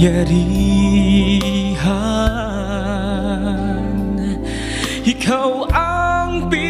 kapangyarihan Ikaw ang pinag